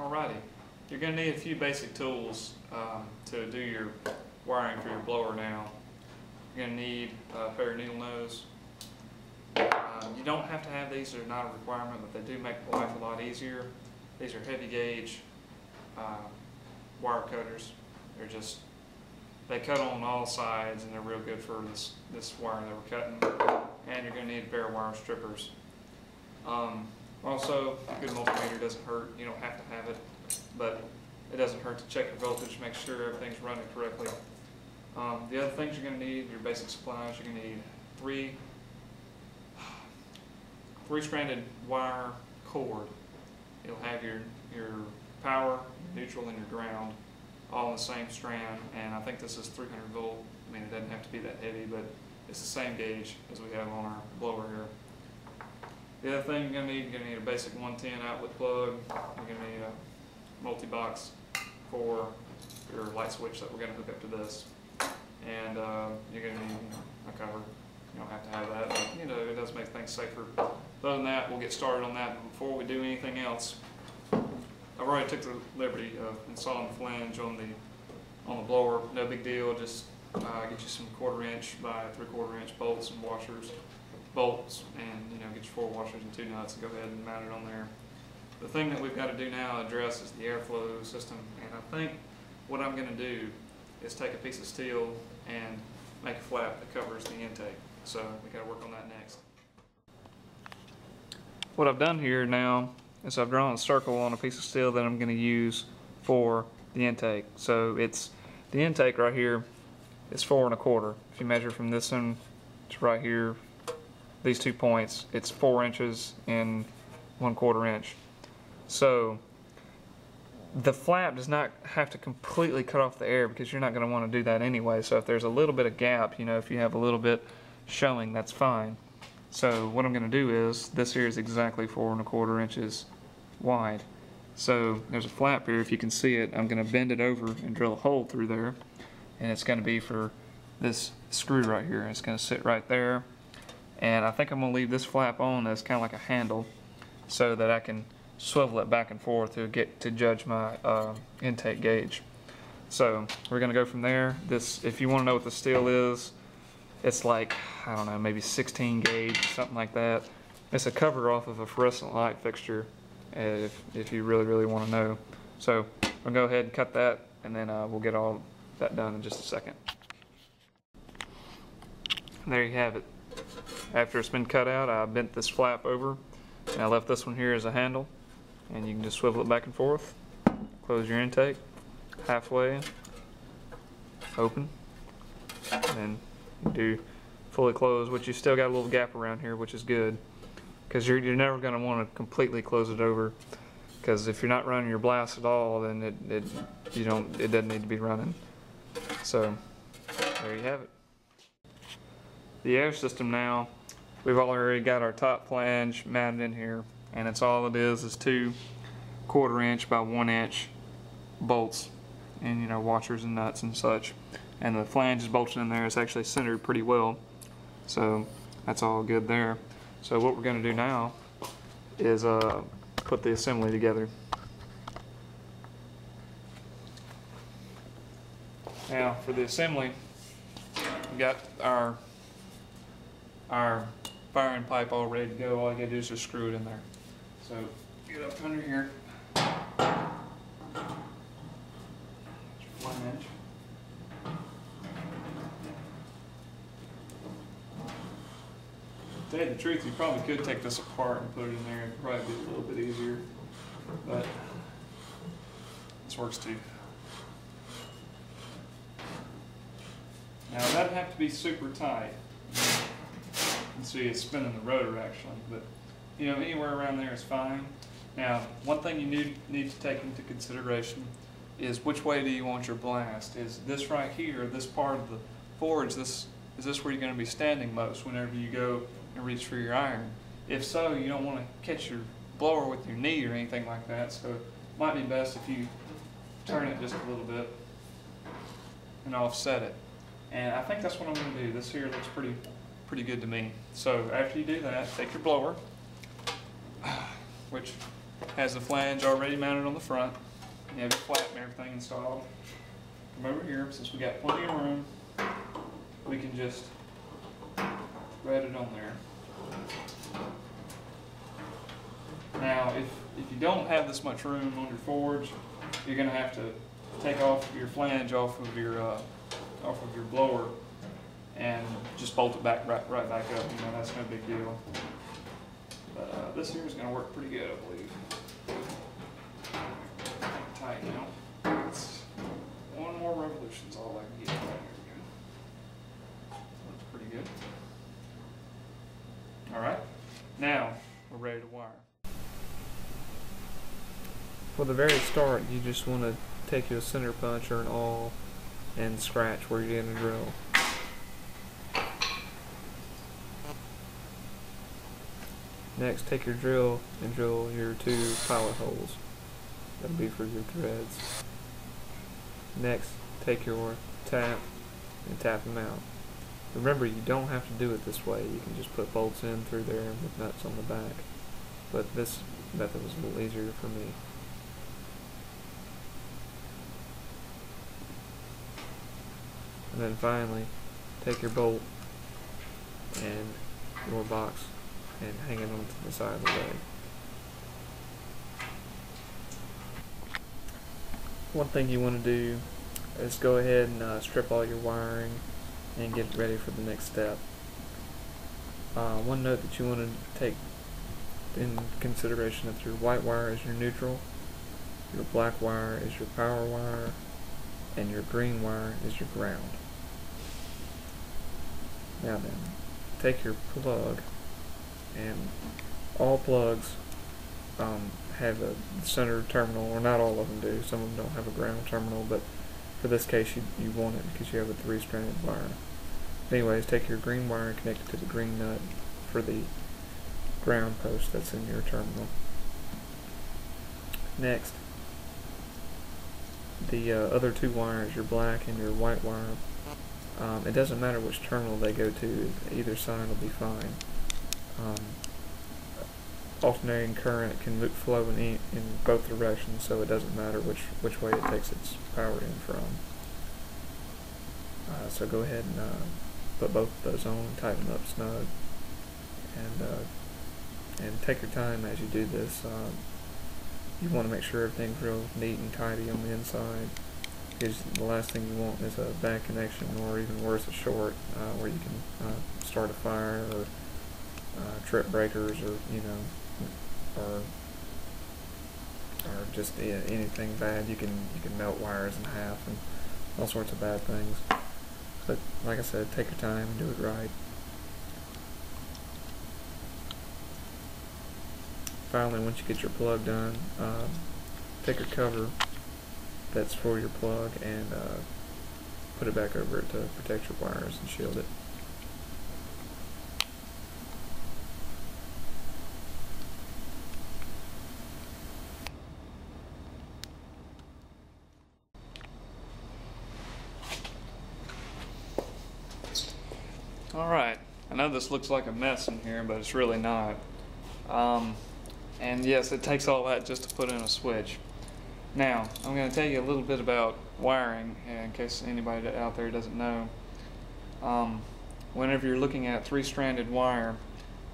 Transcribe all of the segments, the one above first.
Alrighty, you're gonna need a few basic tools um, to do your wiring for your blower now. You're gonna need a pair of needle nose. Um, You don't have to have these, they're not a requirement, but they do make life a lot easier. These are heavy gauge uh, wire cutters. They're just, they cut on all sides and they're real good for this, this wire that we're cutting. And you're gonna need a pair of wire strippers. Um, also, a good multimeter doesn't hurt, you don't have to have it, but it doesn't hurt to check your voltage, make sure everything's running correctly. Um, the other things you're gonna need, your basic supplies, you're gonna need three, three stranded wire cord. It'll have your, your power, neutral, and your ground all in the same strand, and I think this is three hundred volt. I mean, it doesn't have to be that heavy, but it's the same gauge as we have on our blower here. The other thing you're gonna need, you're gonna need a basic 110 outlet plug. You're gonna need a multi-box for your light switch that we're gonna hook up to this. And uh, you're gonna need you know, a cover. You don't have to have that, but you know, it does make things safer. Other than that, we'll get started on that. But before we do anything else, I've already took the liberty of installing the flange on the, on the blower. No big deal, just uh, get you some quarter inch by three quarter inch bolts and washers bolts and, you know, get your four washers and two nuts and go ahead and mount it on there. The thing that we've got to do now address is the airflow system, and I think what I'm gonna do is take a piece of steel and make a flap that covers the intake. So we gotta work on that next. What I've done here now is I've drawn a circle on a piece of steel that I'm gonna use for the intake. So it's, the intake right here is four and a quarter. If you measure from this one to right here, these two points, it's four inches and one quarter inch. So the flap does not have to completely cut off the air because you're not going to want to do that anyway. So if there's a little bit of gap, you know, if you have a little bit showing, that's fine. So what I'm going to do is, this here is exactly four and a quarter inches wide. So there's a flap here, if you can see it, I'm going to bend it over and drill a hole through there. And it's going to be for this screw right here. It's going to sit right there and I think I'm going to leave this flap on as kind of like a handle so that I can swivel it back and forth to get to judge my uh, intake gauge. So we're going to go from there. This, if you want to know what the steel is, it's like, I don't know, maybe 16 gauge, something like that. It's a cover off of a fluorescent light fixture if, if you really, really want to know. So we'll go ahead and cut that and then uh, we'll get all that done in just a second. There you have it. After it's been cut out, I bent this flap over and I left this one here as a handle and you can just swivel it back and forth. Close your intake halfway, open, and do fully close, which you still got a little gap around here, which is good because you're, you're never going to want to completely close it over because if you're not running your blast at all, then it, it you don't it doesn't need to be running. So there you have it. The air system now We've already got our top flange mounted in here and it's all it is is two quarter inch by one inch bolts and you know washers and nuts and such. And the flange is bolted in there. It's actually centered pretty well. So that's all good there. So what we're going to do now is uh, put the assembly together. Now for the assembly we got our our firing pipe all ready to go. All I gotta do is just screw it in there. So get up under here. One inch. To tell you the truth, you probably could take this apart and put it in there. It'd probably be a little bit easier, but this works too. Now doesn't have to be super tight see it's spinning the rotor actually, but you know, anywhere around there is fine. Now, one thing you need, need to take into consideration is which way do you want your blast? Is this right here, this part of the forge, this, is this where you're going to be standing most whenever you go and reach for your iron? If so, you don't want to catch your blower with your knee or anything like that, so it might be best if you turn it just a little bit and offset it. And I think that's what I'm going to do. This here looks pretty pretty good to me. So after you do that, take your blower, which has the flange already mounted on the front. You have your flap and everything installed. Come over here, since we got plenty of room, we can just thread it on there. Now, if, if you don't have this much room on your forge, you're gonna have to take off your flange off of your, uh, off of your blower and just bolt it back, right, right back up, you know, that's no big deal. But, uh, this here is gonna work pretty good, I believe. Tight now. It's one more revolution's all I can get. Right, here. Looks pretty good. All right, now we're ready to wire. For the very start, you just want to take your center punch or an awl and scratch where you're going to drill. Next, take your drill and drill your two pilot holes. That'll be for your threads. Next, take your tap and tap them out. Remember, you don't have to do it this way. You can just put bolts in through there and with nuts on the back. But this method was a little easier for me. And then finally, take your bolt and your box and hanging onto the side of the leg. One thing you want to do is go ahead and uh, strip all your wiring and get ready for the next step. Uh, one note that you want to take in consideration that your white wire is your neutral, your black wire is your power wire, and your green wire is your ground. Now then, take your plug, and all plugs um, have a center terminal, or not all of them do. Some of them don't have a ground terminal, but for this case, you, you want it because you have a three-stranded wire. Anyways, take your green wire and connect it to the green nut for the ground post that's in your terminal. Next, the uh, other two wires, your black and your white wire, um, it doesn't matter which terminal they go to, either side will be fine. Um, alternating current can flow in, e in both directions, so it doesn't matter which, which way it takes its power in from. Uh, so go ahead and uh, put both of those on, tighten them up snug, and uh, and take your time as you do this. Um, you want to make sure everything's real neat and tidy on the inside because the last thing you want is a bad connection or even worse a short uh, where you can uh, start a fire or uh, trip breakers or you know or or just yeah, anything bad you can you can melt wires in half and all sorts of bad things. But like I said take your time and do it right. Finally once you get your plug done um, take your cover that's for your plug and uh, put it back over it to protect your wires and shield it Alright, I know this looks like a mess in here, but it's really not. Um, and yes, it takes all that just to put in a switch. Now, I'm going to tell you a little bit about wiring, in case anybody out there doesn't know. Um, whenever you're looking at three-stranded wire,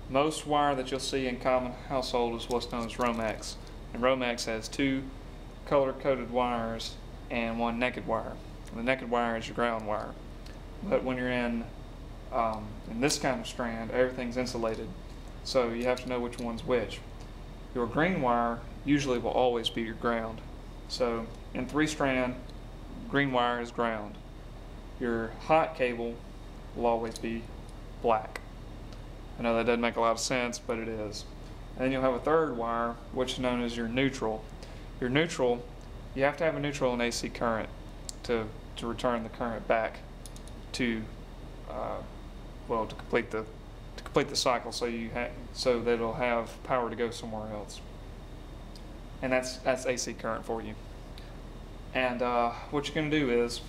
most wire that you'll see in common household is what's known as Romex. And Romex has two color-coded wires and one naked wire. And the naked wire is your ground wire. But when you're in um, in this kind of strand, everything's insulated, so you have to know which one's which. Your green wire usually will always be your ground. So in three strand, green wire is ground. Your hot cable will always be black. I know that doesn't make a lot of sense, but it is. And then you'll have a third wire, which is known as your neutral. Your neutral, you have to have a neutral and AC current to, to return the current back to uh, well, to complete the to complete the cycle, so you ha- so that it'll have power to go somewhere else. And that's that's AC current for you. And uh, what you're going to do is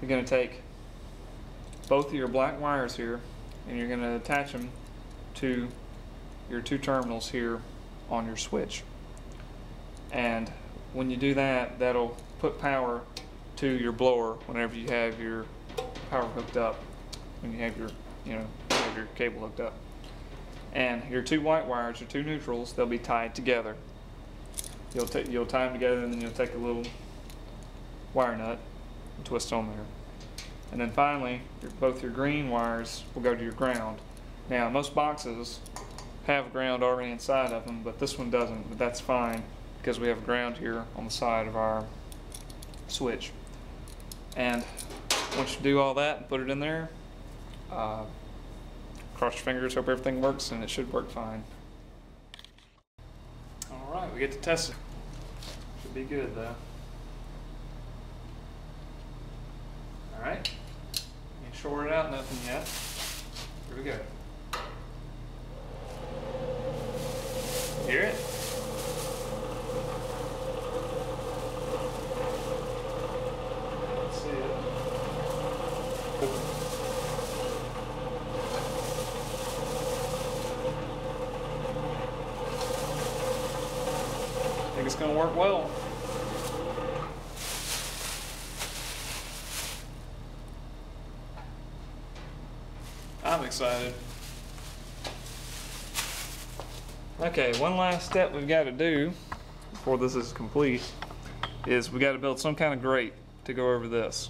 you're going to take both of your black wires here, and you're going to attach them to your two terminals here on your switch. And when you do that, that'll put power to your blower whenever you have your power hooked up, when you have your, you know, have your cable hooked up. And your two white wires, your two neutrals, they'll be tied together. You'll you'll tie them together and then you'll take a little wire nut and twist on there. And then finally, your, both your green wires will go to your ground. Now, most boxes have ground already inside of them, but this one doesn't, but that's fine because we have ground here on the side of our switch. And once you do all that and put it in there, uh, cross your fingers, hope everything works, and it should work fine. All right, we get to test it. Should be good though. All right, ain't shorted out nothing yet. Here we go. Hear it? Let's see it. Think it's gonna work well. I'm excited. Okay, one last step we've got to do before this is complete is we got to build some kind of grate to go over this.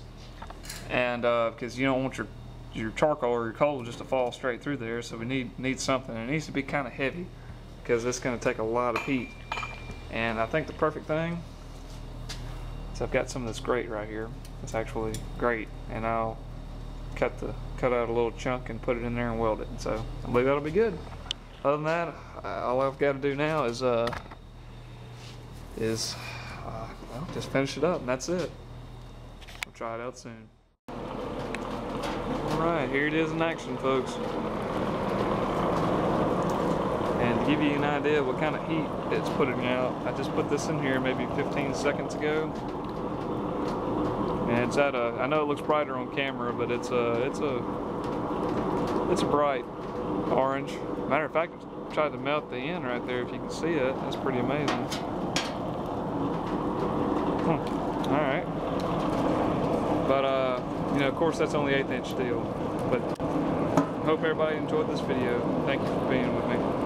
And uh, because you don't want your your charcoal or your coal just to fall straight through there, so we need need something. It needs to be kind of heavy because it's going to take a lot of heat. And I think the perfect thing is I've got some of this grate right here. It's actually great, and I'll cut the cut out a little chunk and put it in there and weld it. So I believe that'll be good. Other than that, uh, all I've got to do now is uh is uh, well, just finish it up, and that's it. We'll try it out soon. All right, here it is in action, folks. Give you an idea what kind of heat it's putting out, I just put this in here maybe 15 seconds ago. And it's at a, I know it looks brighter on camera, but it's a, it's a, it's a bright orange. Matter of fact, I tried to melt the end right there if you can see it. That's pretty amazing. All right. But, uh, you know, of course that's only eighth inch steel. But hope everybody enjoyed this video. Thank you for being with me.